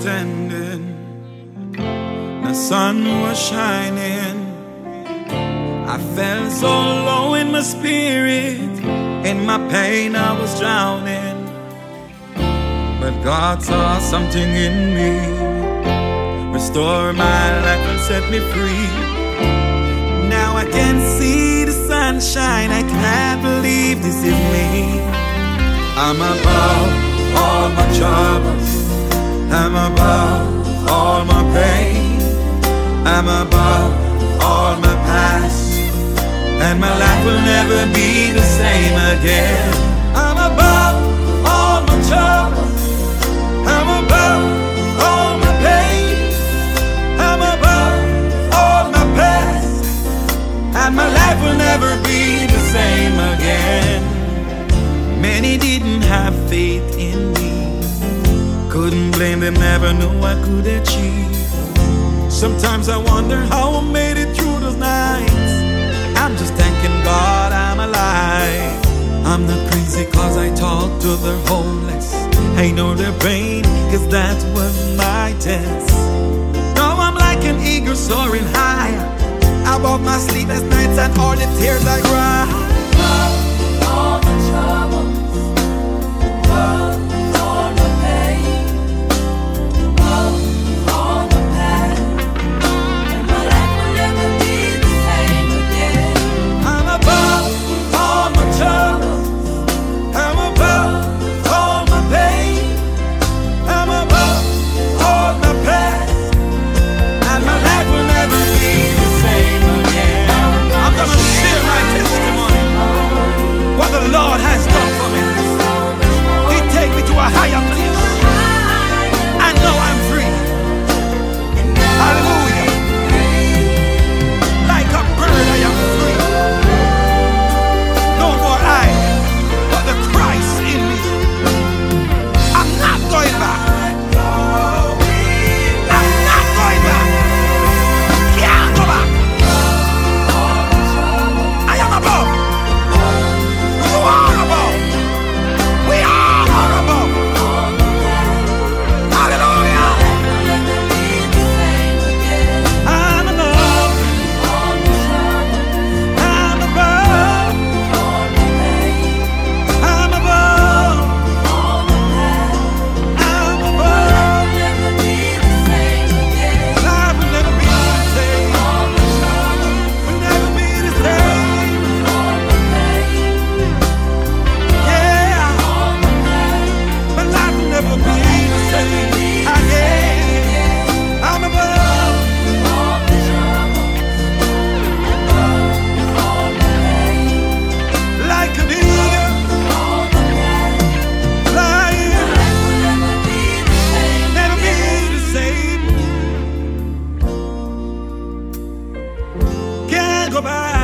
standing, the sun was shining. I felt so low in my spirit, in my pain I was drowning. But God saw something in me, restore my life and set me free. Now I can see the sunshine, I can't believe this is me. I'm above all my troubles, I'm above all my pain, I'm above all my past, and my life will never be the same again. I'm above all my troubles, I'm above all my pain, I'm above all my past, and my life will never be the same again. Many didn't have faith in me. Couldn't blame them, never knew I could achieve. Sometimes I wonder how I made it through those nights. I'm just thanking God I'm alive. I'm not crazy cause I talk to the homeless. I know their pain cause that was my test. Now I'm like an eagle soaring high above my sleepless nights and all the tears I cry. go.